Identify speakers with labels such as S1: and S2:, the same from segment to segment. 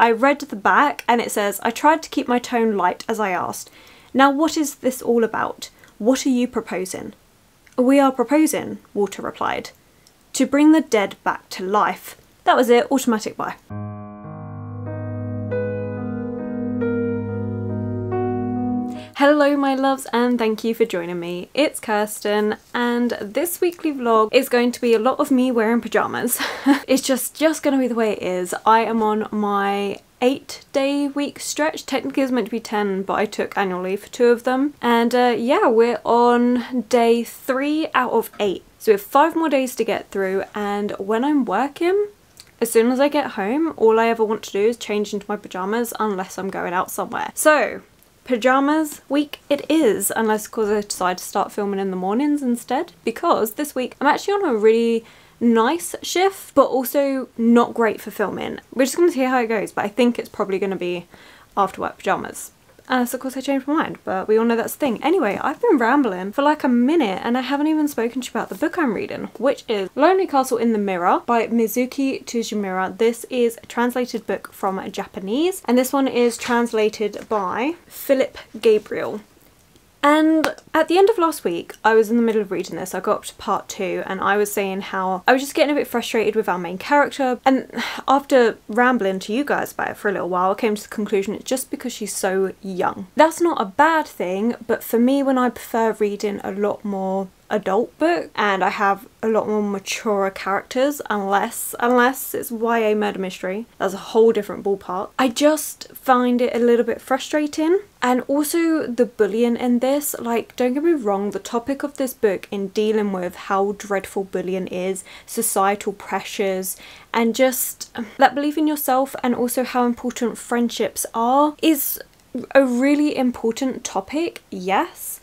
S1: I read the back and it says, I tried to keep my tone light as I asked. Now what is this all about? What are you proposing? We are proposing, Walter replied. To bring the dead back to life. That was it, automatic buy. Hello my loves and thank you for joining me. It's Kirsten and this weekly vlog is going to be a lot of me wearing pyjamas. it's just just going to be the way it is. I am on my eight day week stretch. Technically it's meant to be 10 but I took annual leave for two of them. And uh, yeah we're on day three out of eight. So we have five more days to get through and when I'm working as soon as I get home, all I ever want to do is change into my pyjamas unless I'm going out somewhere. So pyjamas week it is unless because I decide to start filming in the mornings instead because this week I'm actually on a really nice shift but also not great for filming. We're just to see how it goes but I think it's probably to be after work pyjamas. Uh, so of course I changed my mind, but we all know that's the thing. Anyway, I've been rambling for like a minute and I haven't even spoken to you about the book I'm reading, which is Lonely Castle in the Mirror by Mizuki Tsujimura. This is a translated book from Japanese and this one is translated by Philip Gabriel. And at the end of last week, I was in the middle of reading this. I got up to part two and I was saying how I was just getting a bit frustrated with our main character. And after rambling to you guys about it for a little while, I came to the conclusion it's just because she's so young. That's not a bad thing, but for me, when I prefer reading a lot more adult book and I have a lot more mature characters unless unless it's YA murder mystery. That's a whole different ballpark. I just find it a little bit frustrating and also the bullying in this like don't get me wrong the topic of this book in dealing with how dreadful bullying is societal pressures and just um, that belief in yourself and also how important friendships are is a really important topic yes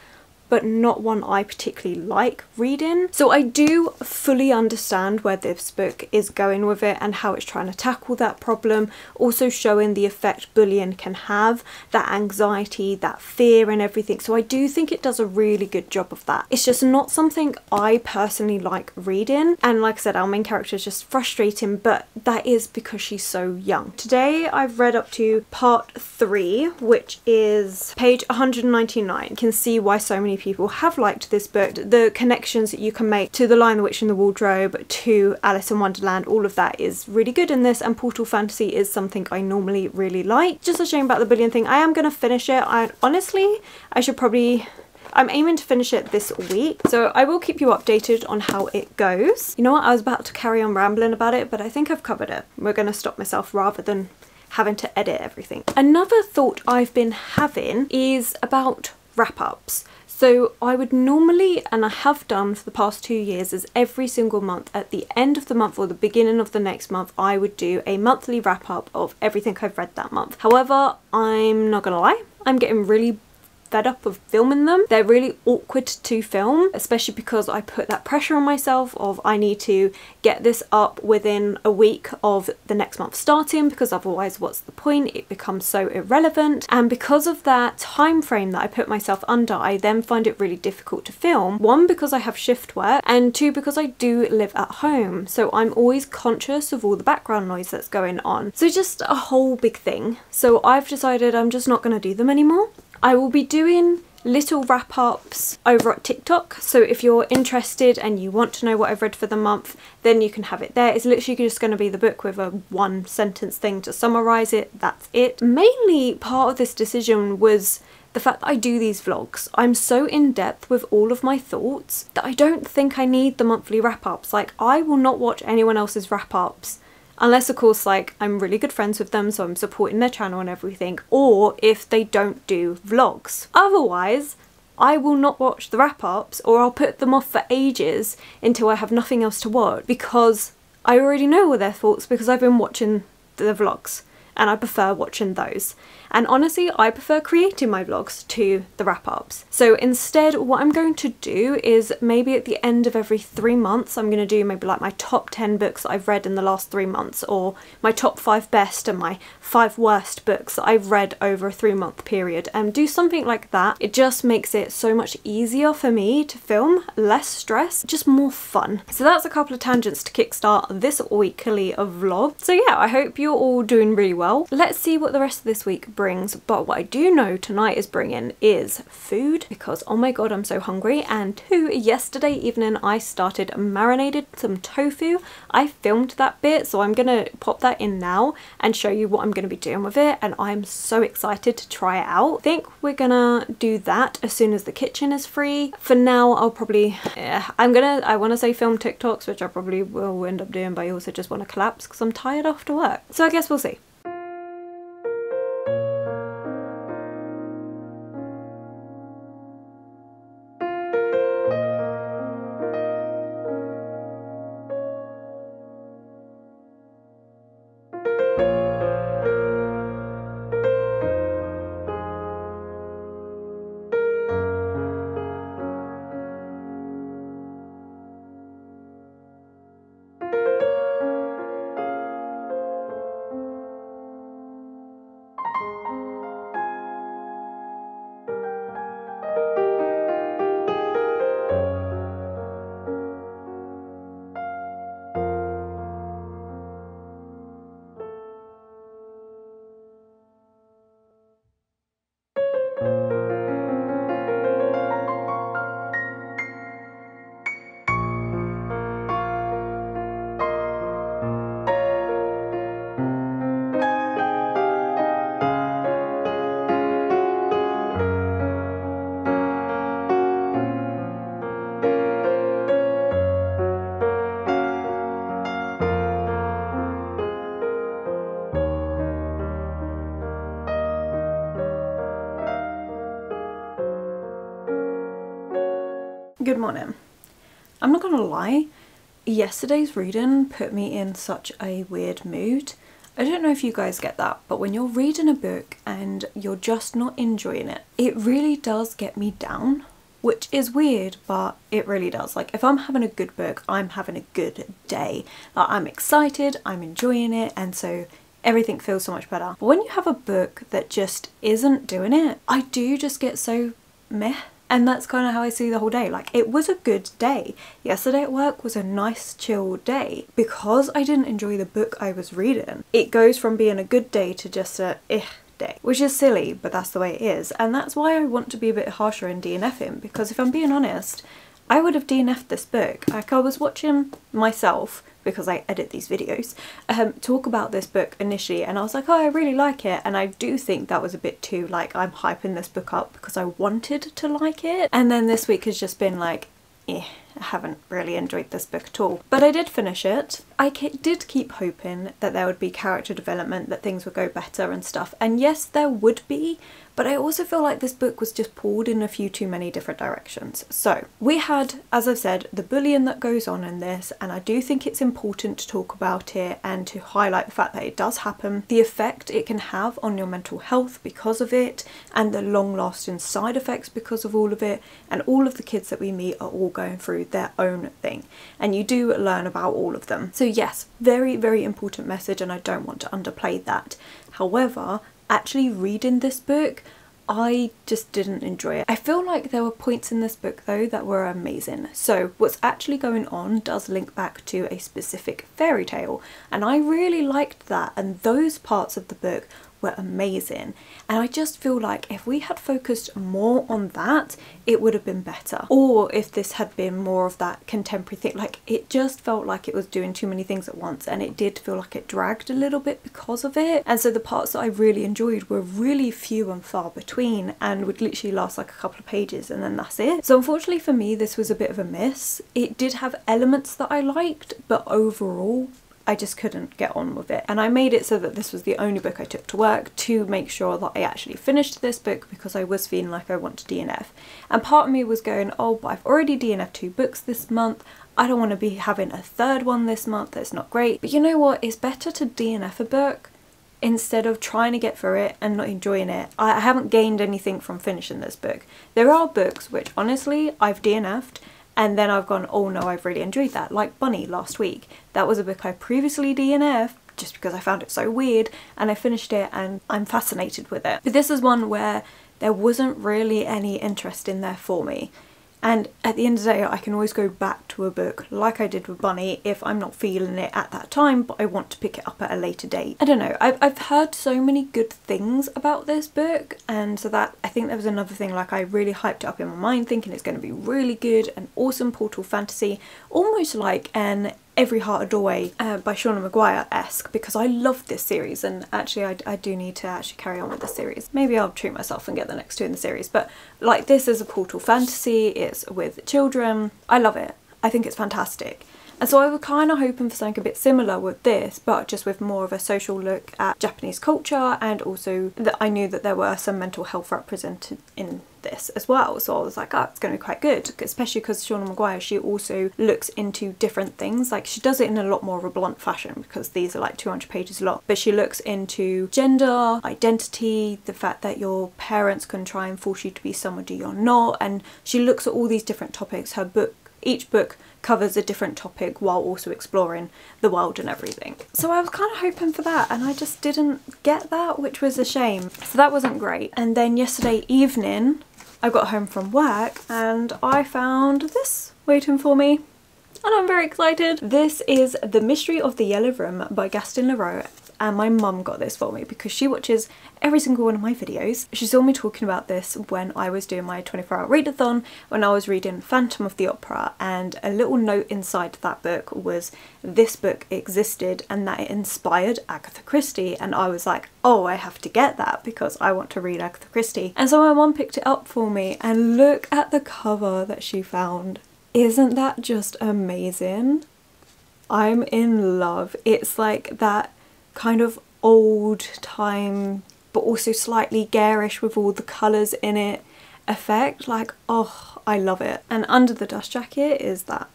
S1: but not one I particularly like reading. So I do fully understand where this book is going with it and how it's trying to tackle that problem, also showing the effect bullying can have, that anxiety, that fear and everything. So I do think it does a really good job of that. It's just not something I personally like reading. And like I said, our main character is just frustrating, but that is because she's so young. Today I've read up to part three, which is page 199. You can see why so many people have liked this book. The connections that you can make to The Lion, the Witch and the Wardrobe, to Alice in Wonderland, all of that is really good in this and Portal Fantasy is something I normally really like. Just a shame about the billion thing. I am going to finish it. I Honestly, I should probably I'm aiming to finish it this week, so I will keep you updated on how it goes. You know what, I was about to carry on rambling about it, but I think I've covered it. We're going to stop myself rather than having to edit everything. Another thought I've been having is about wrap-ups. So I would normally, and I have done for the past two years, is every single month at the end of the month or the beginning of the next month, I would do a monthly wrap up of everything I've read that month. However, I'm not gonna lie, I'm getting really fed up of filming them. They're really awkward to film, especially because I put that pressure on myself of I need to get this up within a week of the next month starting because otherwise what's the point? It becomes so irrelevant. And because of that time frame that I put myself under, I then find it really difficult to film. One, because I have shift work and two, because I do live at home. So I'm always conscious of all the background noise that's going on. So just a whole big thing. So I've decided I'm just not going to do them anymore. I will be doing little wrap ups over at TikTok. So if you're interested and you want to know what I've read for the month, then you can have it there. It's literally just going to be the book with a one sentence thing to summarize it. That's it. Mainly part of this decision was the fact that I do these vlogs. I'm so in depth with all of my thoughts that I don't think I need the monthly wrap ups. Like I will not watch anyone else's wrap ups Unless of course like I'm really good friends with them so I'm supporting their channel and everything or if they don't do vlogs. Otherwise I will not watch the wrap-ups or I'll put them off for ages until I have nothing else to watch because I already know all their thoughts because I've been watching the vlogs and I prefer watching those. And honestly, I prefer creating my vlogs to the wrap-ups. So instead, what I'm going to do is maybe at the end of every three months, I'm going to do maybe like my top 10 books that I've read in the last three months, or my top five best and my five worst books that I've read over a three month period, and do something like that. It just makes it so much easier for me to film, less stress, just more fun. So that's a couple of tangents to kickstart this weekly vlog. So yeah, I hope you're all doing really well well. Let's see what the rest of this week brings, but what I do know tonight is bringing is food because oh my god I'm so hungry and two, yesterday evening I started marinated some tofu. I filmed that bit so I'm gonna pop that in now and show you what I'm gonna be doing with it and I'm so excited to try it out. I think we're gonna do that as soon as the kitchen is free. For now I'll probably, yeah, I'm gonna, I wanna say film TikToks which I probably will end up doing but I also just want to collapse because I'm tired after work. So I guess we'll see. Good morning. I'm not gonna lie, yesterday's reading put me in such a weird mood. I don't know if you guys get that, but when you're reading a book and you're just not enjoying it, it really does get me down, which is weird, but it really does. Like if I'm having a good book, I'm having a good day. Like, I'm excited, I'm enjoying it, and so everything feels so much better. But when you have a book that just isn't doing it, I do just get so meh and that's kind of how I see the whole day. Like, it was a good day. Yesterday at work was a nice, chill day. Because I didn't enjoy the book I was reading, it goes from being a good day to just a eh day. Which is silly, but that's the way it is. And that's why I want to be a bit harsher in DNFing, because if I'm being honest, I would have DNF'd this book. Like, I was watching myself because I edit these videos, um, talk about this book initially and I was like, oh, I really like it. And I do think that was a bit too like, I'm hyping this book up because I wanted to like it. And then this week has just been like, eh, I haven't really enjoyed this book at all. But I did finish it. I did keep hoping that there would be character development, that things would go better and stuff. And yes, there would be, but I also feel like this book was just pulled in a few too many different directions. So we had, as I've said, the bullying that goes on in this, and I do think it's important to talk about it and to highlight the fact that it does happen, the effect it can have on your mental health because of it, and the long lasting side effects because of all of it, and all of the kids that we meet are all going through their own thing, and you do learn about all of them. So yes, very, very important message, and I don't want to underplay that. However, actually reading this book, I just didn't enjoy it. I feel like there were points in this book though that were amazing. So what's actually going on does link back to a specific fairy tale and I really liked that and those parts of the book were amazing. And I just feel like if we had focused more on that it would have been better. Or if this had been more of that contemporary thing like it just felt like it was doing too many things at once. And it did feel like it dragged a little bit because of it. And so the parts that I really enjoyed were really few and far between and would literally last like a couple of pages and then that's it. So unfortunately for me this was a bit of a miss. It did have elements that I liked but overall I just couldn't get on with it. And I made it so that this was the only book I took to work to make sure that I actually finished this book because I was feeling like I want to DNF. And part of me was going, oh, but I've already DNF'd two books this month. I don't want to be having a third one this month. That's not great. But you know what? It's better to DNF a book instead of trying to get through it and not enjoying it. I haven't gained anything from finishing this book. There are books which honestly I've DNF'd and then I've gone, oh no, I've really enjoyed that. Like Bunny last week. That was a book I previously DNF just because I found it so weird and I finished it and I'm fascinated with it. But this is one where there wasn't really any interest in there for me. And at the end of the day, I can always go back to a book like I did with Bunny if I'm not feeling it at that time, but I want to pick it up at a later date. I don't know, I've, I've heard so many good things about this book, and so that I think that was another thing, like I really hyped it up in my mind thinking it's going to be really good, and awesome portal fantasy, almost like an Every Heart a Doorway uh, by Seanan McGuire-esque because I love this series and actually I, I do need to actually carry on with the series. Maybe I'll treat myself and get the next two in the series but like this is a portal fantasy, it's with children, I love it. I think it's fantastic. And so I was kind of hoping for something a bit similar with this, but just with more of a social look at Japanese culture and also that I knew that there were some mental health represented in this as well. So I was like, oh, it's going to be quite good, especially because Seanan McGuire, she also looks into different things. Like she does it in a lot more of a blunt fashion because these are like 200 pages long, but she looks into gender, identity, the fact that your parents can try and force you to be somebody you're not. And she looks at all these different topics. Her book, each book covers a different topic while also exploring the world and everything. So I was kind of hoping for that and I just didn't get that, which was a shame. So that wasn't great. And then yesterday evening, I got home from work and I found this waiting for me and I'm very excited. This is The Mystery of the Yellow Room by Gaston Leroux and my mum got this for me because she watches every single one of my videos. She saw me talking about this when I was doing my 24 hour readathon when I was reading Phantom of the Opera and a little note inside that book was this book existed and that it inspired Agatha Christie and I was like oh I have to get that because I want to read Agatha Christie and so my mum picked it up for me and look at the cover that she found. Isn't that just amazing? I'm in love. It's like that kind of old time but also slightly garish with all the colours in it effect. Like, oh, I love it. And under the dust jacket is that.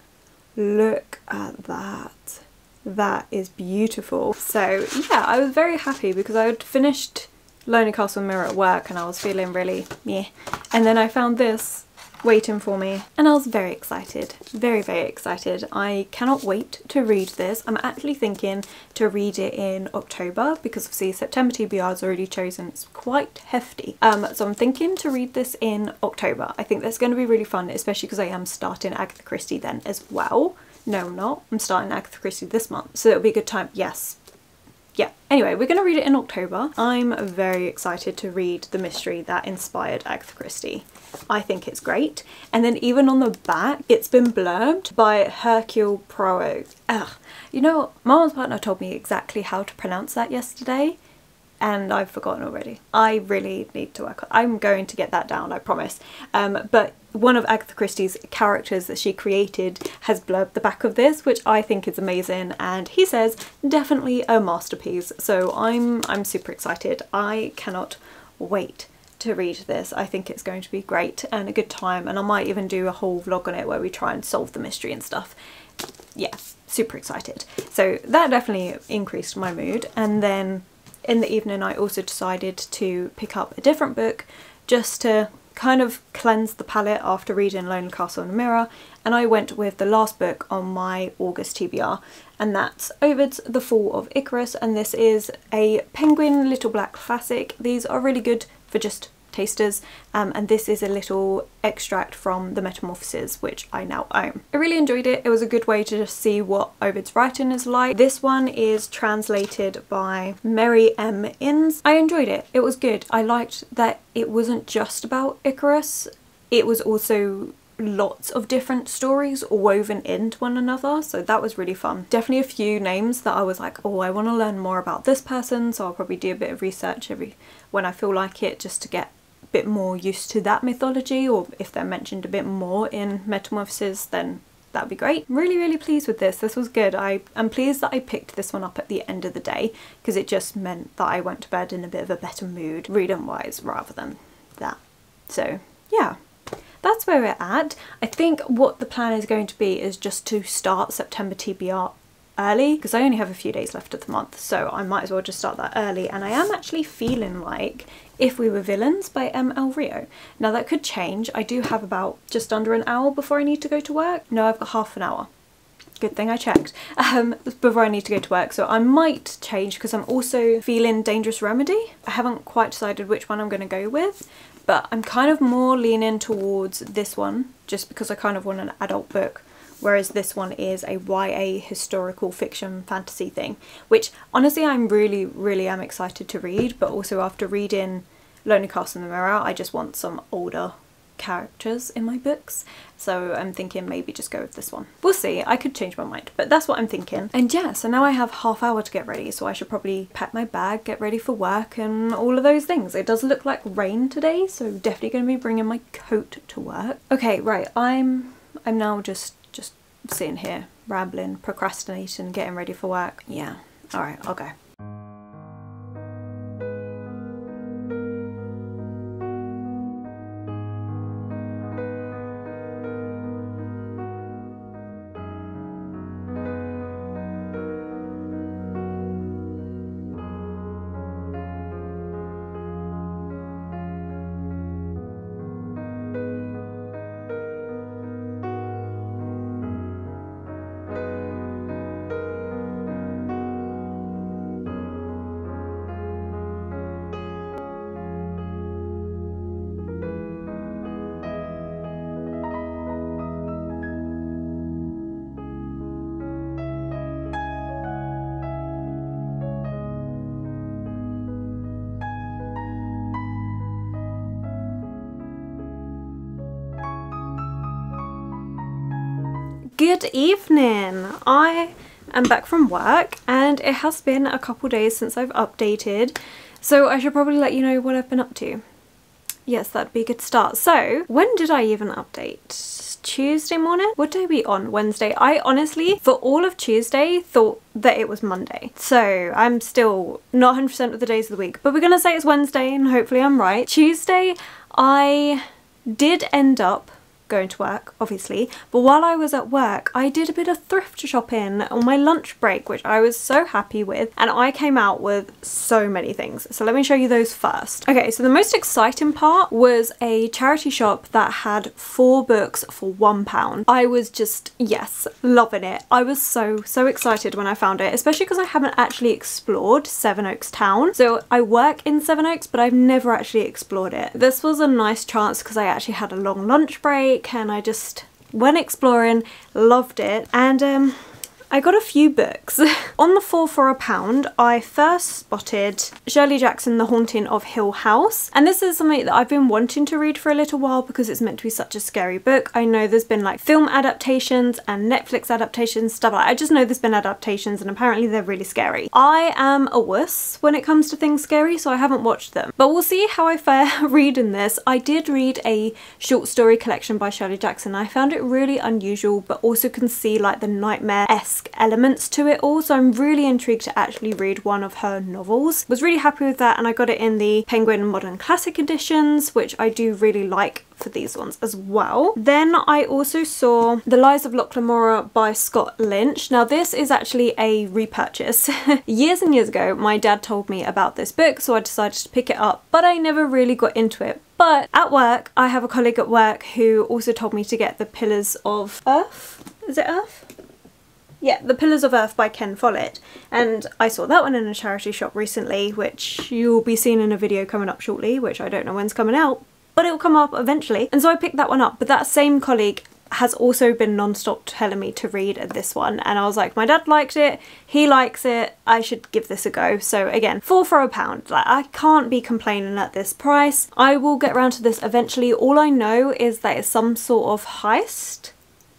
S1: Look at that. That is beautiful. So yeah, I was very happy because I had finished Lonely Castle Mirror at work and I was feeling really yeah. And then I found this waiting for me. And I was very excited very very excited. I cannot wait to read this. I'm actually thinking to read it in October because obviously September TBR is already chosen. It's quite hefty. Um so I'm thinking to read this in October. I think that's going to be really fun especially because I am starting Agatha Christie then as well. No I'm not. I'm starting Agatha Christie this month so it'll be a good time. Yes. Yeah, anyway, we're going to read it in October. I'm very excited to read the mystery that inspired Agatha Christie. I think it's great. And then even on the back, it's been blurbed by Hercule Poirot. Ugh. You know, Mama's partner told me exactly how to pronounce that yesterday and I've forgotten already. I really need to work on I'm going to get that down, I promise. Um, but one of Agatha Christie's characters that she created has blurbed the back of this, which I think is amazing, and he says definitely a masterpiece. So I'm I'm super excited. I cannot wait to read this. I think it's going to be great and a good time, and I might even do a whole vlog on it where we try and solve the mystery and stuff. Yeah, super excited. So that definitely increased my mood, and then in the evening I also decided to pick up a different book just to kind of cleanse the palette after reading Lonely Castle in and Mirror and I went with the last book on my August TBR and that's Ovid's The Fall of Icarus and this is a Penguin Little Black classic. These are really good for just tasters um, and this is a little extract from the Metamorphoses which I now own. I really enjoyed it, it was a good way to just see what Ovid's writing is like. This one is translated by Mary M. Innes. I enjoyed it, it was good. I liked that it wasn't just about Icarus, it was also lots of different stories woven into one another so that was really fun. Definitely a few names that I was like oh I want to learn more about this person so I'll probably do a bit of research every when I feel like it just to get a bit more used to that mythology or if they're mentioned a bit more in Metamorphoses then that'd be great. Really, really pleased with this. This was good. I am pleased that I picked this one up at the end of the day because it just meant that I went to bed in a bit of a better mood, reading wise, rather than that. So yeah, that's where we're at. I think what the plan is going to be is just to start September TBR early because I only have a few days left of the month so I might as well just start that early and I am actually feeling like If We Were Villains by M.L. Rio. Now that could change, I do have about just under an hour before I need to go to work. No, I've got half an hour. Good thing I checked um, before I need to go to work. So I might change because I'm also feeling Dangerous Remedy. I haven't quite decided which one I'm going to go with, but I'm kind of more leaning towards this one just because I kind of want an adult book whereas this one is a YA historical fiction fantasy thing, which honestly I'm really, really am excited to read, but also after reading Lonely Castle in the Mirror, I just want some older characters in my books so I'm thinking maybe just go with this one. We'll see, I could change my mind but that's what I'm thinking. And yeah so now I have half hour to get ready so I should probably pack my bag, get ready for work and all of those things. It does look like rain today so definitely going to be bringing my coat to work. Okay right I'm I'm now just just sitting here rambling, procrastinating, getting ready for work. Yeah alright I'll go. Good evening! I am back from work and it has been a couple days since I've updated so I should probably let you know what I've been up to. Yes, that'd be a good start. So, when did I even update? Tuesday morning? What day we on? Wednesday? I honestly, for all of Tuesday, thought that it was Monday. So, I'm still not 100% of the days of the week, but we're gonna say it's Wednesday and hopefully I'm right. Tuesday, I did end up going to work, obviously, but while I was at work, I did a bit of thrift shopping on my lunch break, which I was so happy with, and I came out with so many things. So let me show you those first. Okay, so the most exciting part was a charity shop that had four books for one pound. I was just, yes, loving it. I was so, so excited when I found it, especially because I haven't actually explored Sevenoaks Town. So I work in Sevenoaks, but I've never actually explored it. This was a nice chance because I actually had a long lunch break and I just went exploring, loved it, and um, I got a few books. On the four for a pound, I first spotted Shirley Jackson, The Haunting of Hill House. And this is something that I've been wanting to read for a little while because it's meant to be such a scary book. I know there's been like film adaptations and Netflix adaptations, stuff like I just know there's been adaptations and apparently they're really scary. I am a wuss when it comes to things scary, so I haven't watched them. But we'll see how I fare reading this. I did read a short story collection by Shirley Jackson. I found it really unusual, but also can see like the nightmare-esque elements to it all so I'm really intrigued to actually read one of her novels. Was really happy with that and I got it in the Penguin Modern Classic editions which I do really like for these ones as well. Then I also saw The Lies of Locke Lamora by Scott Lynch. Now this is actually a repurchase. years and years ago my dad told me about this book so I decided to pick it up but I never really got into it but at work, I have a colleague at work who also told me to get The Pillars of Earth. Is it Earth? Yeah, The Pillars of Earth by Ken Follett. And I saw that one in a charity shop recently, which you'll be seeing in a video coming up shortly, which I don't know when's coming out, but it'll come up eventually. And so I picked that one up, but that same colleague has also been non-stop telling me to read this one. And I was like my dad liked it. He likes it. I should give this a go. So again four for a pound. Like I can't be complaining at this price. I will get around to this eventually. All I know is that it's some sort of heist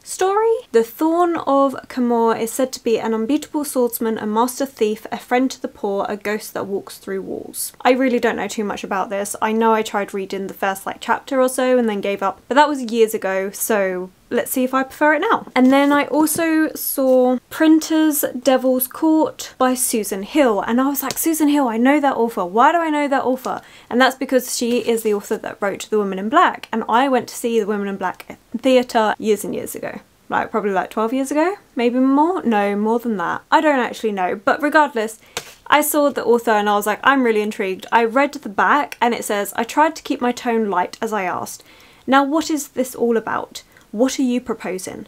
S1: story. The Thorn of Camorr is said to be an unbeatable swordsman, a master thief, a friend to the poor, a ghost that walks through walls. I really don't know too much about this. I know I tried reading the first like chapter or so and then gave up, but that was years ago, so let's see if I prefer it now. And then I also saw Printer's Devil's Court by Susan Hill and I was like, Susan Hill, I know that author. Why do I know that author? And that's because she is the author that wrote The Woman in Black and I went to see The Woman in Black theatre years and years ago like probably like 12 years ago, maybe more? No, more than that. I don't actually know, but regardless, I saw the author and I was like, I'm really intrigued. I read the back and it says, I tried to keep my tone light as I asked. Now what is this all about? What are you proposing?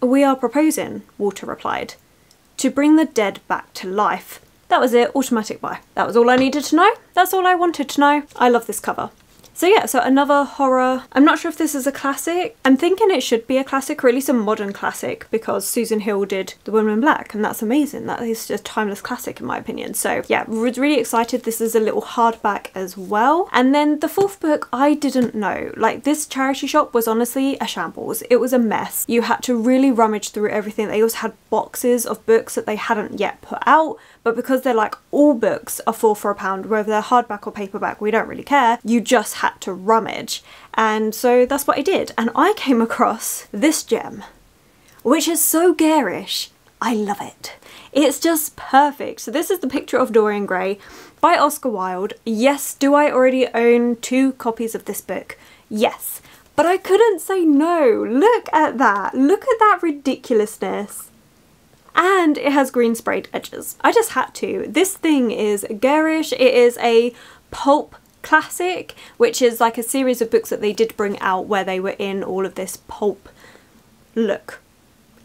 S1: We are proposing, Walter replied, to bring the dead back to life. That was it, automatic buy. That was all I needed to know. That's all I wanted to know. I love this cover. So yeah, so another horror. I'm not sure if this is a classic. I'm thinking it should be a classic or at least a modern classic because Susan Hill did The Woman in Black and that's amazing. That is a timeless classic in my opinion. So yeah, really excited. This is a little hardback as well. And then the fourth book, I didn't know. Like this charity shop was honestly a shambles. It was a mess. You had to really rummage through everything. They also had boxes of books that they hadn't yet put out but because they're like all books are four for a pound, whether they're hardback or paperback, we don't really care. You just had to rummage. And so that's what I did. And I came across this gem, which is so garish. I love it. It's just perfect. So this is the picture of Dorian Gray by Oscar Wilde. Yes, do I already own two copies of this book? Yes. But I couldn't say no. Look at that. Look at that ridiculousness and it has green sprayed edges. I just had to. This thing is garish. It is a pulp classic, which is like a series of books that they did bring out where they were in all of this pulp look.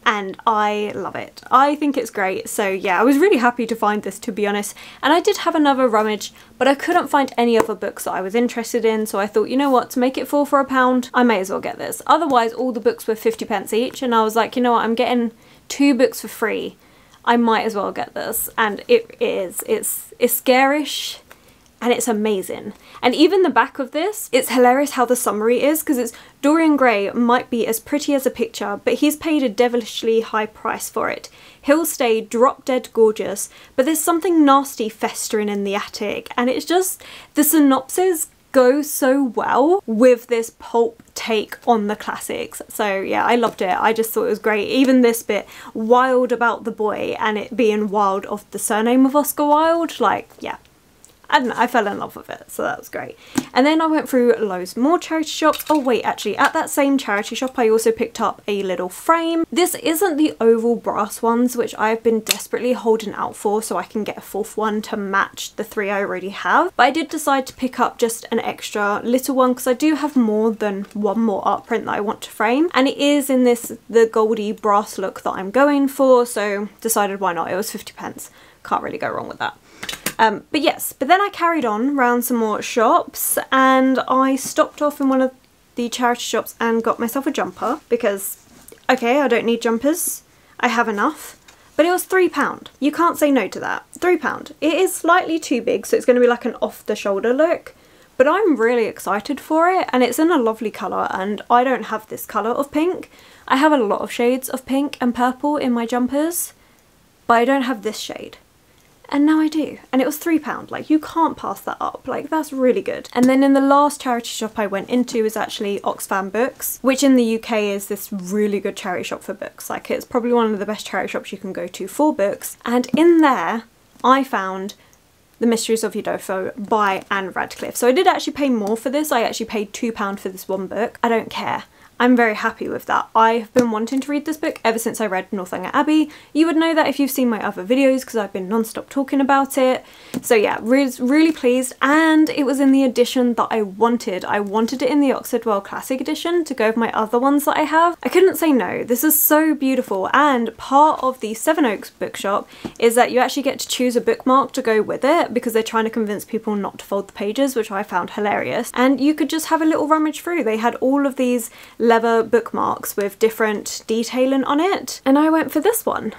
S1: And I love it. I think it's great. So yeah, I was really happy to find this to be honest. And I did have another rummage, but I couldn't find any other books that I was interested in. So I thought, you know what, to make it four for a pound, I may as well get this. Otherwise, all the books were 50 pence each. And I was like, you know what, I'm getting two books for free. I might as well get this. And it is. It's, it's garish and it's amazing. And even the back of this, it's hilarious how the summary is because it's Dorian Gray might be as pretty as a picture, but he's paid a devilishly high price for it. He'll stay drop dead gorgeous, but there's something nasty festering in the attic, and it's just the synopsis go so well with this pulp take on the classics. So yeah, I loved it. I just thought it was great. Even this bit, wild about the boy and it being wild of the surname of Oscar Wilde, like yeah, I don't know, I fell in love with it, so that was great. And then I went through loads more charity shops. Oh wait, actually, at that same charity shop, I also picked up a little frame. This isn't the oval brass ones, which I've been desperately holding out for so I can get a fourth one to match the three I already have. But I did decide to pick up just an extra little one because I do have more than one more art print that I want to frame. And it is in this, the goldy brass look that I'm going for, so decided why not, it was 50 pence. Can't really go wrong with that. Um, but yes, but then I carried on around some more shops and I stopped off in one of the charity shops and got myself a jumper because, okay, I don't need jumpers. I have enough. But it was £3. You can't say no to that. £3. It is slightly too big, so it's going to be like an off-the-shoulder look. But I'm really excited for it, and it's in a lovely colour, and I don't have this colour of pink. I have a lot of shades of pink and purple in my jumpers, but I don't have this shade and now I do. And it was £3, like you can't pass that up, like that's really good. And then in the last charity shop I went into was actually Oxfam Books, which in the UK is this really good charity shop for books. Like it's probably one of the best charity shops you can go to for books. And in there I found the Mysteries of Udolpho by Ann Radcliffe. So I did actually pay more for this. I actually paid £2 for this one book. I don't care. I'm very happy with that. I've been wanting to read this book ever since I read Northanger Abbey. You would know that if you've seen my other videos because I've been non-stop talking about it. So yeah, really, really pleased and it was in the edition that I wanted. I wanted it in the Oxford World Classic edition to go with my other ones that I have. I couldn't say no. This is so beautiful and part of the Sevenoaks bookshop is that you actually get to choose a bookmark to go with it because they're trying to convince people not to fold the pages which I found hilarious and you could just have a little rummage through. They had all of these leather bookmarks with different detailing on it and I went for this one.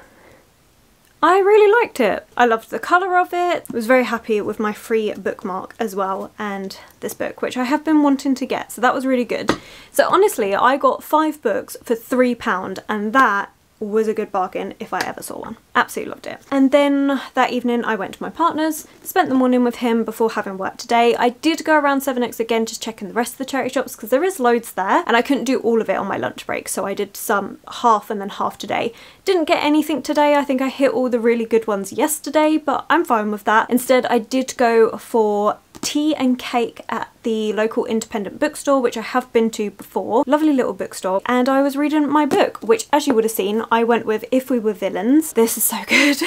S1: I really liked it. I loved the colour of it. I was very happy with my free bookmark as well and this book, which I have been wanting to get, so that was really good. So honestly, I got five books for £3 and that was a good bargain if I ever saw one. Absolutely loved it. And then that evening I went to my partner's, spent the morning with him before having work today. I did go around Sevenoaks again just checking the rest of the charity shops because there is loads there and I couldn't do all of it on my lunch break so I did some half and then half today. Didn't get anything today, I think I hit all the really good ones yesterday but I'm fine with that. Instead I did go for tea and cake at the local independent bookstore which I have been to before. Lovely little bookstore and I was reading my book which as you would have seen I went with If We Were Villains. This is so good.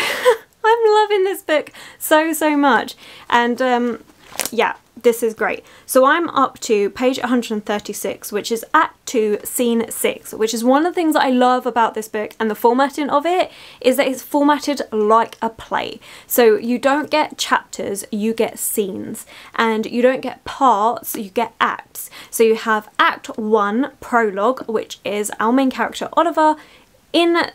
S1: I'm loving this book so so much and um, yeah, this is great. So I'm up to page 136, which is Act 2, Scene 6, which is one of the things that I love about this book and the formatting of it is that it's formatted like a play. So you don't get chapters, you get scenes. And you don't get parts, you get acts. So you have Act 1, Prologue, which is our main character Oliver in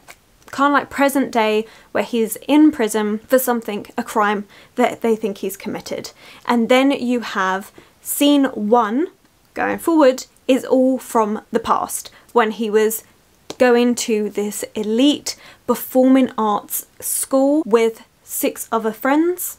S1: kind of like present day where he's in prison for something, a crime that they think he's committed. And then you have scene one going forward is all from the past when he was going to this elite performing arts school with six other friends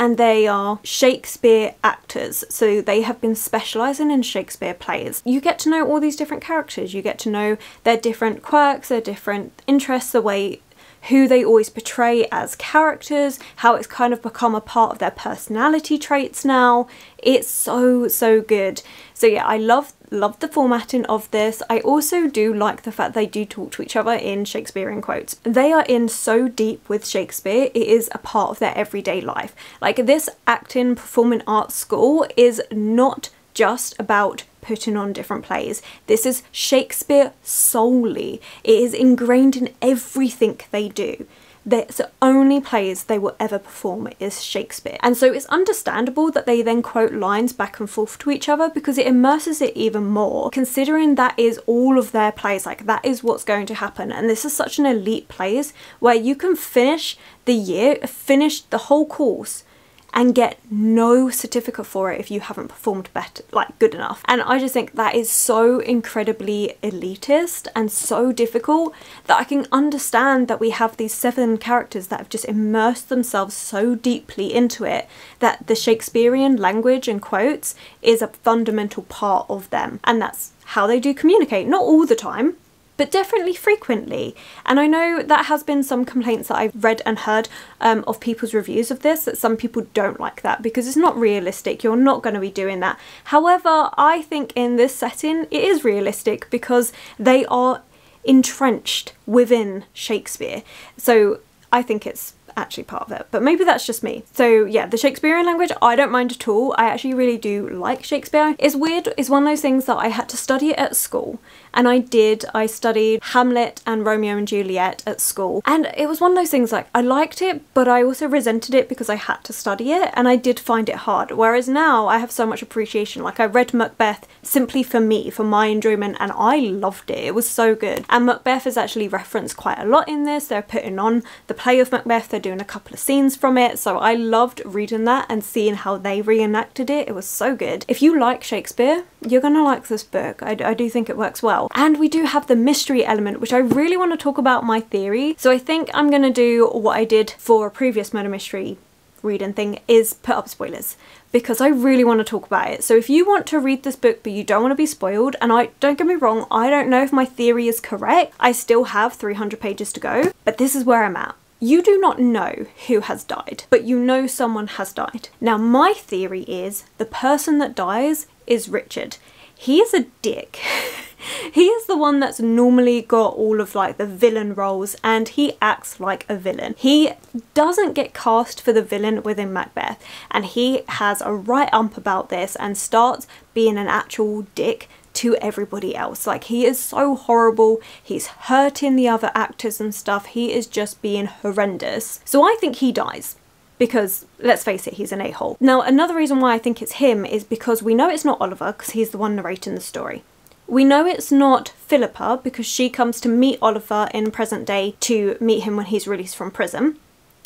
S1: and they are Shakespeare actors. So they have been specialising in Shakespeare plays. You get to know all these different characters, you get to know their different quirks, their different interests, the way who they always portray as characters, how it's kind of become a part of their personality traits now. It's so, so good. So yeah, I love love the formatting of this. I also do like the fact they do talk to each other in Shakespearean quotes. They are in so deep with Shakespeare, it is a part of their everyday life. Like this acting performing arts school is not just about putting on different plays. This is Shakespeare solely. It is ingrained in everything they do the only plays they will ever perform is Shakespeare. And so it's understandable that they then quote lines back and forth to each other because it immerses it even more, considering that is all of their plays, like that is what's going to happen. And this is such an elite plays where you can finish the year, finish the whole course and get no certificate for it if you haven't performed better like good enough. And i just think that is so incredibly elitist and so difficult that i can understand that we have these seven characters that have just immersed themselves so deeply into it that the shakespearean language and quotes is a fundamental part of them. And that's how they do communicate. Not all the time but definitely frequently. And I know that has been some complaints that I've read and heard um, of people's reviews of this, that some people don't like that because it's not realistic, you're not going to be doing that. However, I think in this setting it is realistic because they are entrenched within Shakespeare. So I think it's actually part of it, but maybe that's just me. So yeah, the Shakespearean language, I don't mind at all. I actually really do like Shakespeare. It's weird, it's one of those things that I had to study it at school, and I did. I studied Hamlet and Romeo and Juliet at school, and it was one of those things like I liked it, but I also resented it because I had to study it, and I did find it hard. Whereas now I have so much appreciation. Like I read Macbeth simply for me, for my enjoyment, and I loved it. It was so good. And Macbeth is actually referenced quite a lot in this. They're putting on the play of Macbeth. They're doing a couple of scenes from it. So I loved reading that and seeing how they reenacted it. It was so good. If you like Shakespeare, you're gonna like this book. I, I do think it works well. And we do have the mystery element, which I really want to talk about my theory. So I think I'm gonna do what I did for a previous murder mystery reading thing is put up spoilers because I really want to talk about it. So if you want to read this book but you don't want to be spoiled, and I don't get me wrong, I don't know if my theory is correct. I still have 300 pages to go, but this is where I'm at. You do not know who has died, but you know someone has died. Now, my theory is the person that dies is Richard. He is a dick. he is the one that's normally got all of like the villain roles and he acts like a villain. He doesn't get cast for the villain within Macbeth and he has a right ump about this and starts being an actual dick to everybody else. Like he is so horrible, he's hurting the other actors and stuff, he is just being horrendous. So I think he dies because let's face it, he's an a-hole. Now another reason why I think it's him is because we know it's not Oliver because he's the one narrating the story. We know it's not Philippa because she comes to meet Oliver in present day to meet him when he's released from prison,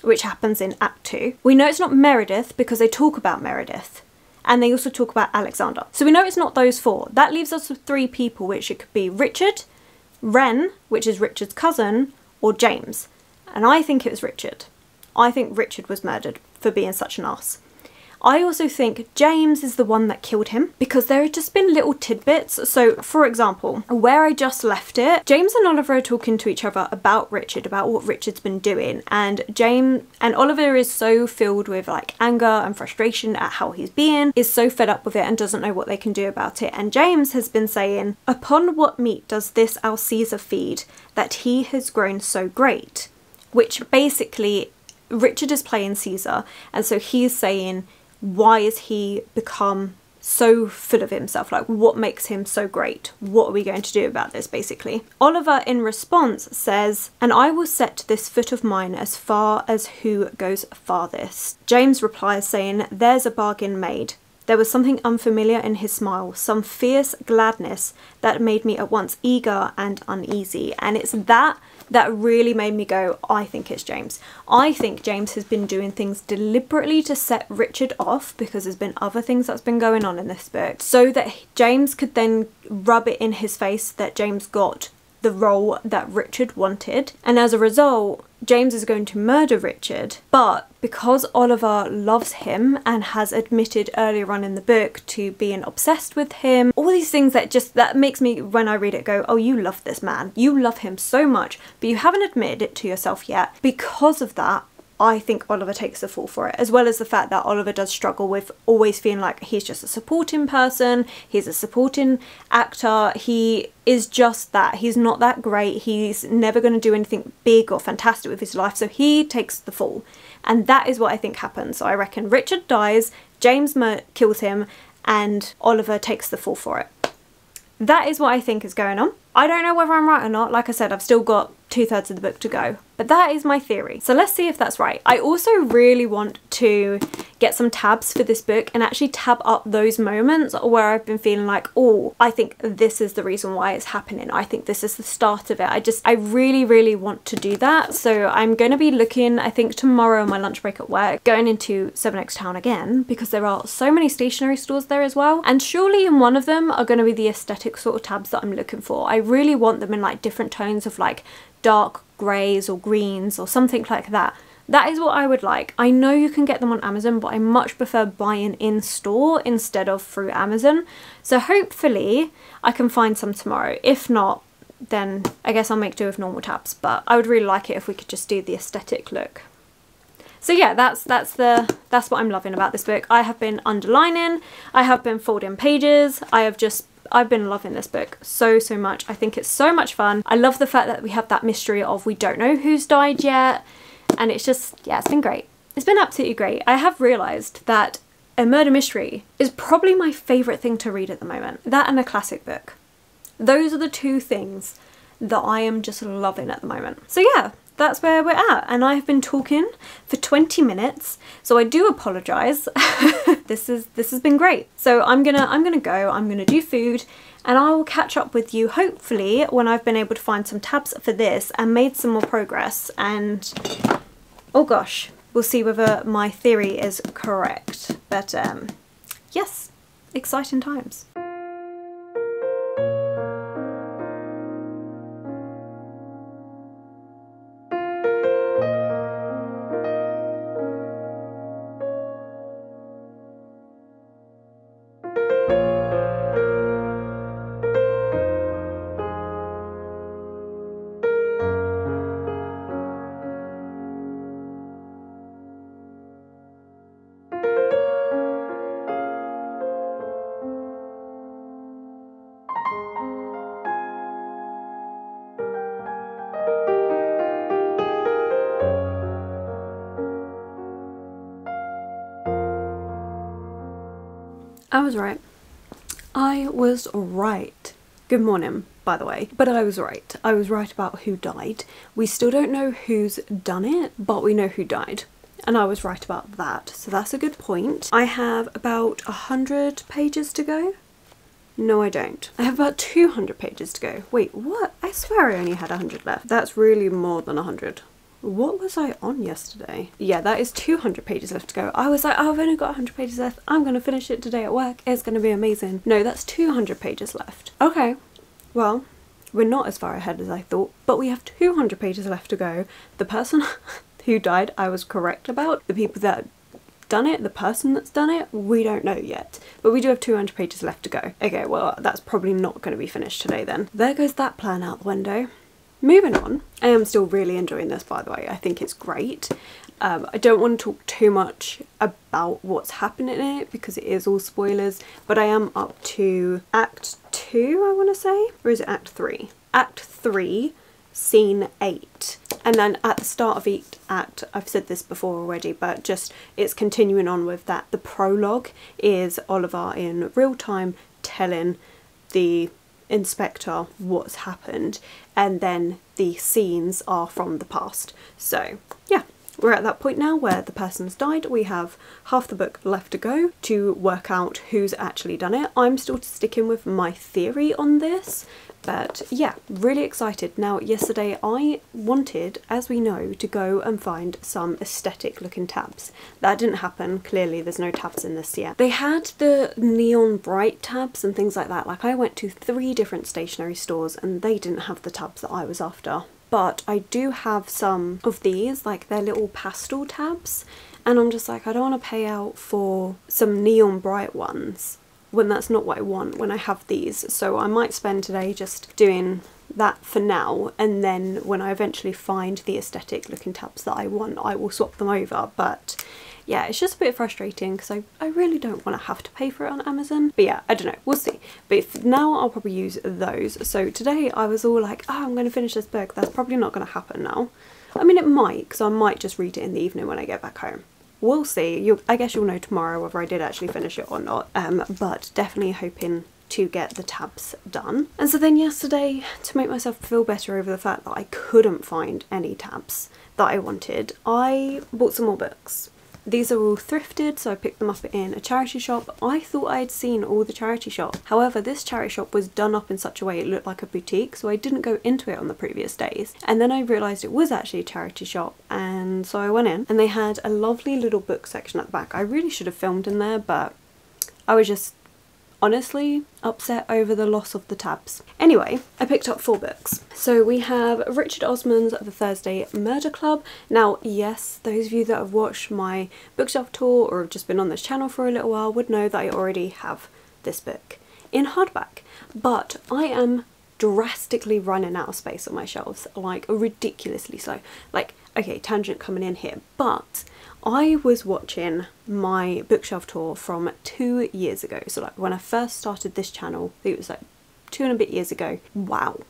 S1: which happens in Act 2. We know it's not Meredith because they talk about Meredith and they also talk about Alexander. So we know it's not those four. That leaves us with three people, which it could be Richard, Wren, which is Richard's cousin, or James. And I think it was Richard. I think Richard was murdered for being such an ass. I also think James is the one that killed him because there have just been little tidbits. So, for example, where I just left it, James and Oliver are talking to each other about Richard, about what Richard's been doing, and James and Oliver is so filled with like anger and frustration at how he's being, is so fed up with it and doesn't know what they can do about it. And James has been saying, Upon what meat does this our Caesar feed that he has grown so great? Which basically Richard is playing Caesar, and so he's saying, why has he become so full of himself? Like, what makes him so great? What are we going to do about this, basically? Oliver, in response, says, And I will set this foot of mine as far as who goes farthest. James replies, saying, There's a bargain made. There was something unfamiliar in his smile, some fierce gladness that made me at once eager and uneasy. And it's that that really made me go, I think it's James. I think James has been doing things deliberately to set Richard off because there's been other things that's been going on in this book so that James could then rub it in his face that James got the role that Richard wanted. And as a result, James is going to murder Richard, but because Oliver loves him and has admitted earlier on in the book to being obsessed with him, all these things that just that makes me when I read it go, "Oh, you love this man. You love him so much, but you haven't admitted it to yourself yet." Because of that, I think Oliver takes the fall for it, as well as the fact that Oliver does struggle with always feeling like he's just a supporting person, he's a supporting actor, he is just that. He's not that great, he's never going to do anything big or fantastic with his life, so he takes the fall. And that is what I think happens. So I reckon Richard dies, James Mer- kills him, and Oliver takes the fall for it. That is what I think is going on. I don't know whether I'm right or not. Like I said, I've still got two thirds of the book to go. But that is my theory. So let's see if that's right. I also really want to get some tabs for this book and actually tab up those moments where I've been feeling like, oh, I think this is the reason why it's happening. I think this is the start of it. I just, I really, really want to do that. So I'm going to be looking, I think tomorrow on my lunch break at work, going into Sevenoaks Town again because there are so many stationery stores there as well. And surely in one of them are going to be the aesthetic sort of tabs that I'm looking for. I really want them in like different tones of like dark greys or greens or something like that. That is what I would like. I know you can get them on Amazon, but I much prefer buying in store instead of through Amazon. So hopefully I can find some tomorrow. If not, then I guess I'll make do with normal tabs, but I would really like it if we could just do the aesthetic look. So yeah, that's that's the that's what I'm loving about this book. I have been underlining, I have been folding pages, I have just I've been loving this book so, so much. I think it's so much fun. I love the fact that we have that mystery of we don't know who's died yet. And it's just, yeah, it's been great. It's been absolutely great. I have realised that a murder mystery is probably my favourite thing to read at the moment. That and a classic book. Those are the two things that I am just loving at the moment. So yeah, that's where we're at and I have been talking for 20 minutes so I do apologize this is this has been great. So I'm gonna I'm gonna go I'm gonna do food and I will catch up with you hopefully when I've been able to find some tabs for this and made some more progress. And oh gosh we'll see whether my theory is correct. But um yes exciting times was right. I was right. Good morning, by the way. But I was right. I was right about who died. We still don't know who's done it, but we know who died. And I was right about that. So that's a good point. I have about a hundred pages to go. No, I don't. I have about 200 pages to go. Wait, what? I swear I only had 100 left. That's really more than 100. What was I on yesterday? Yeah, that is 200 pages left to go. I was like, oh, I've only got 100 pages left. I'm going to finish it today at work. It's going to be amazing. No, that's 200 pages left. Okay, well, we're not as far ahead as I thought, but we have 200 pages left to go. The person who died, I was correct about. The people that done it, the person that's done it, we don't know yet. But we do have 200 pages left to go. Okay, well, that's probably not going to be finished today then. There goes that plan out the window. Moving on, I am still really enjoying this by the way, I think it's great. Um, I don't want to talk too much about what's happening in it because it is all spoilers, but I am up to Act 2 I want to say, or is it Act 3? Act 3, Scene 8. And then at the start of each act, I've said this before already, but just it's continuing on with that. The prologue is Oliver in real time telling the inspector what's happened, and then the scenes are from the past. So, yeah, we're at that point now where the person's died. We have half the book left to go to work out who's actually done it. I'm still sticking with my theory on this, but yeah, really excited. Now, yesterday I wanted, as we know, to go and find some aesthetic looking tabs. That didn't happen. Clearly, there's no tabs in this yet. They had the neon bright tabs and things like that. Like, I went to three different stationery stores and they didn't have the tabs that I was after but I do have some of these, like they're little pastel tabs, and I'm just like, I don't want to pay out for some neon bright ones when that's not what I want when I have these. So I might spend today just doing that for now and then when I eventually find the aesthetic looking tabs that I want I will swap them over but yeah, it's just a bit frustrating because I, I really don't want to have to pay for it on Amazon. But yeah, I don't know, we'll see. But now I'll probably use those. So today I was all like, oh, I'm going to finish this book. That's probably not going to happen now. I mean, it might, because I might just read it in the evening when I get back home. We'll see. You'll, I guess you'll know tomorrow whether I did actually finish it or not. Um, but definitely hoping to get the tabs done. And so then yesterday, to make myself feel better over the fact that I couldn't find any tabs that I wanted, I bought some more books. These are all thrifted, so I picked them up in a charity shop. I thought I had seen all the charity shop. However, this charity shop was done up in such a way it looked like a boutique, so I didn't go into it on the previous days. And then I realised it was actually a charity shop, and so I went in, and they had a lovely little book section at the back. I really should have filmed in there, but I was just honestly upset over the loss of the tabs. Anyway, I picked up four books. So we have Richard Osman's The Thursday Murder Club. Now, yes, those of you that have watched my bookshelf tour or have just been on this channel for a little while would know that I already have this book in hardback. But I am drastically running out of space on my shelves, like ridiculously so. Like, okay, tangent coming in here, but I was watching my bookshelf tour from two years ago. So like when I first started this channel, it was like two and a bit years ago. Wow,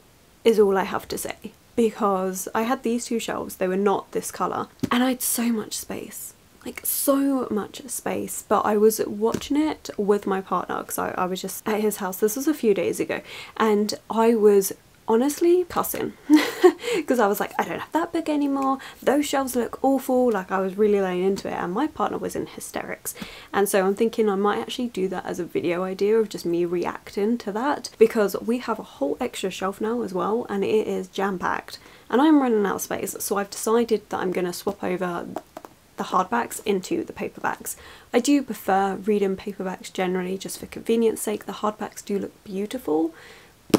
S1: is all I have to say. Because I had these two shelves, they were not this colour, and I had so much space. Like so much space, but I was watching it with my partner because I, I was just at his house. This was a few days ago, and I was honestly cussing because I was like I don't have that book anymore. Those shelves look awful. Like I was really laying into it and my partner was in hysterics. And so I'm thinking I might actually do that as a video idea of just me reacting to that because we have a whole extra shelf now as well and it is jam-packed. And I'm running out of space so I've decided that I'm going to swap over the hardbacks into the paperbacks. I do prefer reading paperbacks generally just for convenience sake. The hardbacks do look beautiful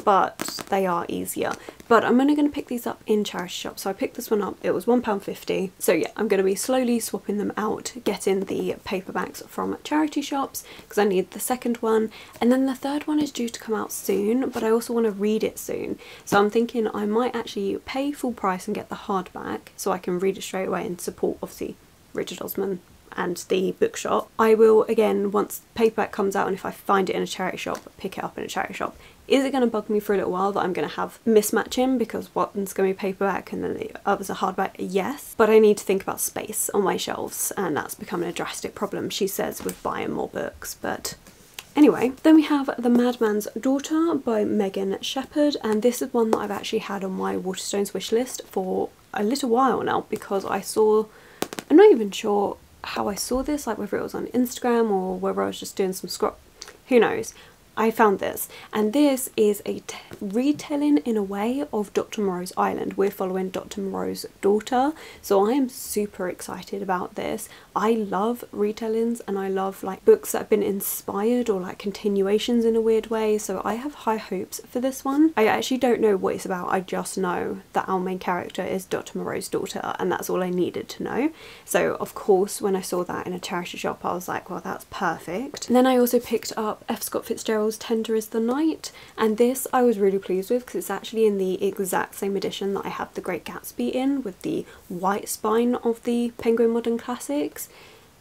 S1: but they are easier. But I'm only going to pick these up in charity shop. So I picked this one up, it was £1.50. So yeah, I'm going to be slowly swapping them out, getting the paperbacks from charity shops because I need the second one. And then the third one is due to come out soon, but I also want to read it soon. So I'm thinking I might actually pay full price and get the hardback so I can read it straight away and support obviously Richard Osman and the bookshop. I will again once paperback comes out and if I find it in a charity shop pick it up in a charity shop is it going to bug me for a little while that I'm going to have mismatching because one's going to be paperback and then the other's a hardback? Yes, but I need to think about space on my shelves and that's becoming a drastic problem, she says, with buying more books. But Anyway, then we have The Madman's Daughter by Megan Shepherd, and this is one that I've actually had on my Waterstones wish list for a little while now because I saw, I'm not even sure how I saw this, like whether it was on Instagram or whether I was just doing some scroll, who knows. I found this and this is a retelling in a way of Dr. Moreau's Island. We're following Dr. Moreau's daughter so I am super excited about this. I love retellings and I love like books that have been inspired or like continuations in a weird way so I have high hopes for this one. I actually don't know what it's about I just know that our main character is Dr. Moreau's daughter and that's all I needed to know. So of course when I saw that in a charity shop I was like well that's perfect. And then I also picked up F. Scott Fitzgerald's Tender is the Night and this I was really pleased with because it's actually in the exact same edition that I have The Great Gatsby in with the white spine of the Penguin Modern Classics.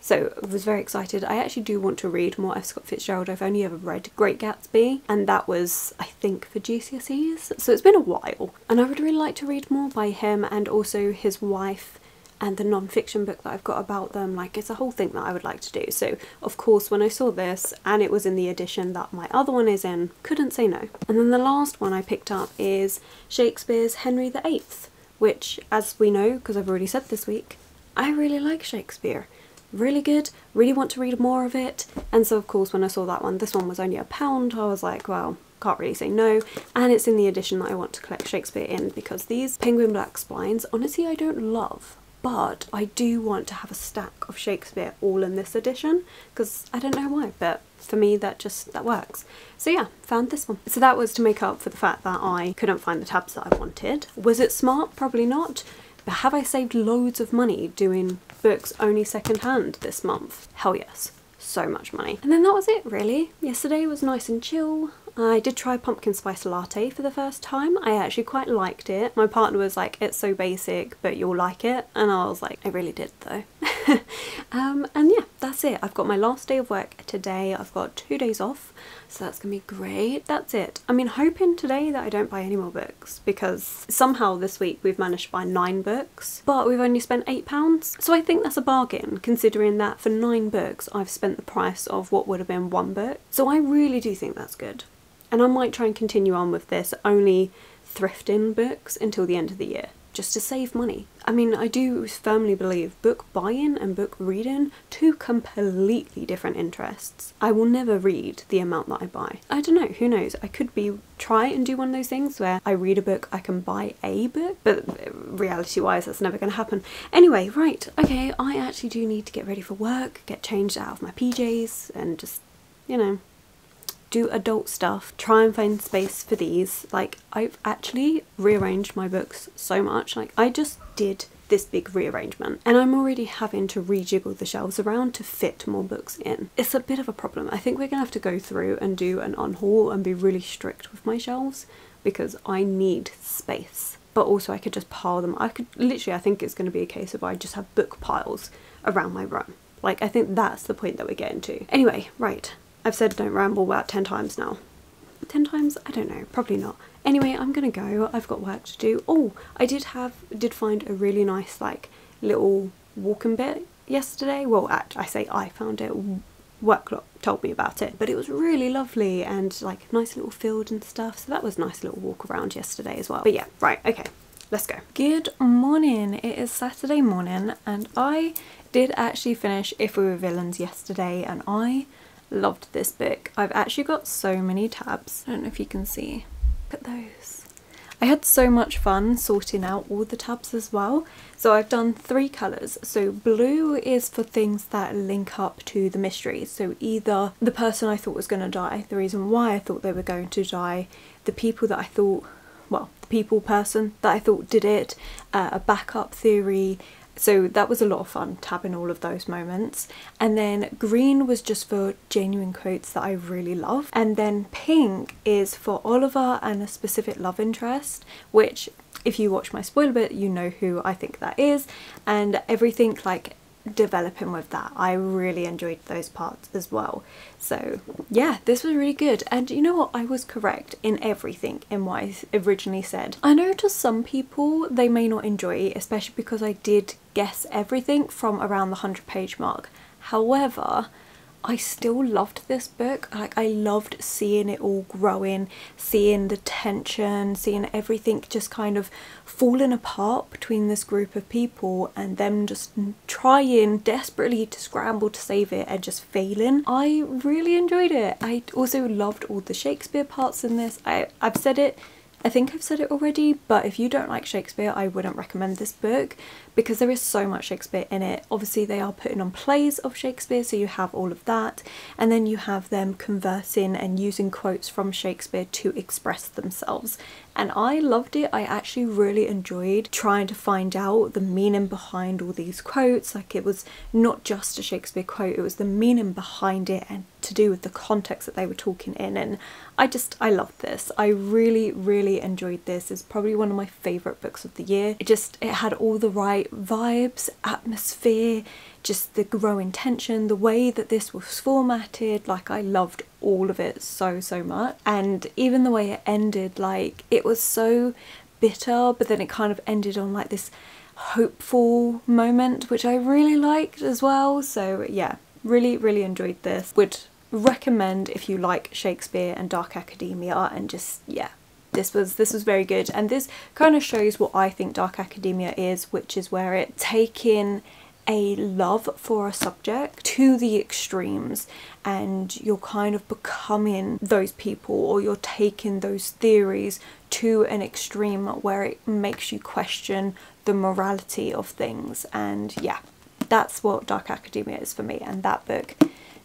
S1: So I was very excited. I actually do want to read more F. Scott Fitzgerald. I've only ever read Great Gatsby, and that was, I think, for GCSEs. So it's been a while. And I would really like to read more by him and also his wife and the non-fiction book that I've got about them like it's a whole thing that I would like to do so of course when I saw this and it was in the edition that my other one is in couldn't say no and then the last one I picked up is Shakespeare's Henry VIII which as we know because I've already said this week I really like Shakespeare. Really good. Really want to read more of it. And so of course when I saw that one this one was only a pound I was like well can't really say no. And it's in the edition that I want to collect Shakespeare in because these penguin black splines honestly I don't love. But I do want to have a stack of Shakespeare all in this edition because I don't know why but for me that just that works. So yeah found this one. So that was to make up for the fact that I couldn't find the tabs that I wanted. Was it smart? Probably not have I saved loads of money doing books only secondhand this month hell yes so much money and then that was it really yesterday was nice and chill I did try pumpkin spice latte for the first time. I actually quite liked it. My partner was like, it's so basic, but you'll like it. And I was like, I really did though. um, and yeah, that's it. I've got my last day of work today. I've got two days off, so that's gonna be great. That's it. I mean, hoping today that I don't buy any more books because somehow this week we've managed to buy nine books, but we've only spent eight pounds. So I think that's a bargain considering that for nine books, I've spent the price of what would have been one book. So I really do think that's good and I might try and continue on with this only thrifting books until the end of the year just to save money. I mean, I do firmly believe book buying and book reading, two completely different interests. I will never read the amount that I buy. I don't know, who knows? I could be try and do one of those things where I read a book, I can buy a book, but reality wise, that's never going to happen. Anyway, right, okay, I actually do need to get ready for work, get changed out of my PJs, and just, you know, do adult stuff, try and find space for these. Like I've actually rearranged my books so much. Like I just did this big rearrangement and I'm already having to rejiggle the shelves around to fit more books in. It's a bit of a problem. I think we're gonna have to go through and do an unhaul and be really strict with my shelves because I need space. But also I could just pile them. I could literally I think it's gonna be a case of I just have book piles around my room. Like I think that's the point that we're getting to. Anyway, right, I've said don't ramble about 10 times now. 10 times? I don't know, probably not. Anyway, I'm gonna go, I've got work to do. Oh, I did have, did find a really nice like little walking bit yesterday. Well, I say I found it, Worklock told me about it, but it was really lovely and like nice little field and stuff. So that was nice little walk around yesterday as well. But yeah, right, okay, let's go. Good morning, it is Saturday morning and I did actually finish If We Were Villains yesterday and I loved this book. I've actually got so many tabs. I don't know if you can see. Look at those. I had so much fun sorting out all the tabs as well. So I've done three colours. So blue is for things that link up to the mysteries. So either the person I thought was going to die, the reason why I thought they were going to die, the people that I thought, well, the people person that I thought did it, uh, a backup theory, so that was a lot of fun tabbing all of those moments. And then green was just for genuine quotes that I really love. And then pink is for Oliver and a specific love interest which if you watch my spoiler bit you know who I think that is. And everything like developing with that. I really enjoyed those parts as well. So yeah, this was really good. And you know what? I was correct in everything in what I originally said. I know to some people they may not enjoy especially because I did guess everything from around the 100 page mark. However, I still loved this book. Like I loved seeing it all growing, seeing the tension, seeing everything just kind of falling apart between this group of people and them just trying desperately to scramble to save it and just failing. I really enjoyed it. I also loved all the Shakespeare parts in this. I, I've said it I think I've said it already, but if you don't like Shakespeare, I wouldn't recommend this book because there is so much Shakespeare in it. Obviously, they are putting on plays of Shakespeare, so you have all of that, and then you have them conversing and using quotes from Shakespeare to express themselves. And I loved it. I actually really enjoyed trying to find out the meaning behind all these quotes. Like, it was not just a Shakespeare quote, it was the meaning behind it and to do with the context that they were talking in and I just I loved this. I really really enjoyed this. It's probably one of my favorite books of the year. It just it had all the right vibes, atmosphere, just the growing tension, the way that this was formatted, like I loved all of it so so much. And even the way it ended like it was so bitter but then it kind of ended on like this hopeful moment which I really liked as well. So yeah, really really enjoyed this. Would recommend if you like Shakespeare and Dark Academia and just yeah this was this was very good. And this kind of shows what I think Dark Academia is which is where it taking a love for a subject to the extremes and you're kind of becoming those people or you're taking those theories to an extreme where it makes you question the morality of things. And yeah that's what Dark Academia is for me and that book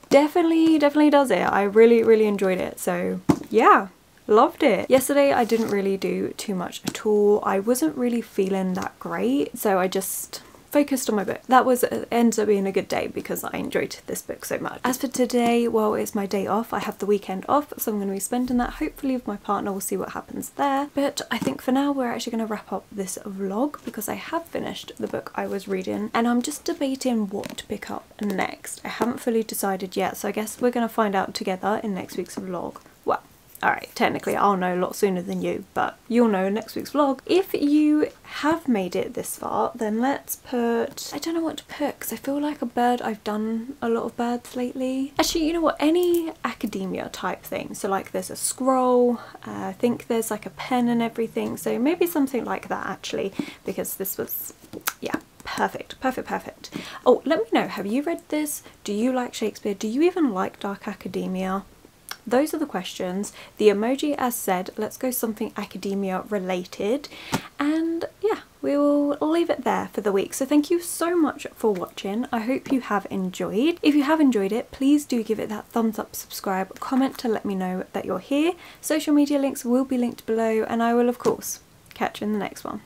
S1: definitely, definitely does it. I really, really enjoyed it. So yeah, loved it. Yesterday I didn't really do too much at all. I wasn't really feeling that great. So I just focused on my book. That was uh, ends up being a good day because I enjoyed this book so much. As for today, well it's my day off. I have the weekend off so I'm going to be spending that hopefully with my partner. We'll see what happens there. But I think for now we're actually going to wrap up this vlog because I have finished the book I was reading and I'm just debating what to pick up next. I haven't fully decided yet so I guess we're going to find out together in next week's vlog. Alright, technically I'll know a lot sooner than you, but you'll know in next week's vlog. If you have made it this far, then let's put... I don't know what to put, because I feel like a bird... I've done a lot of birds lately. Actually, you know what? Any academia type thing. So like there's a scroll, uh, I think there's like a pen and everything. So maybe something like that actually, because this was... yeah. Perfect, perfect, perfect. Oh, let me know, have you read this? Do you like Shakespeare? Do you even like Dark Academia? Those are the questions. The emoji as said, let's go something academia related. And yeah, we will leave it there for the week. So thank you so much for watching. I hope you have enjoyed. If you have enjoyed it, please do give it that thumbs up, subscribe, comment to let me know that you're here. Social media links will be linked below and I will of course catch you in the next one.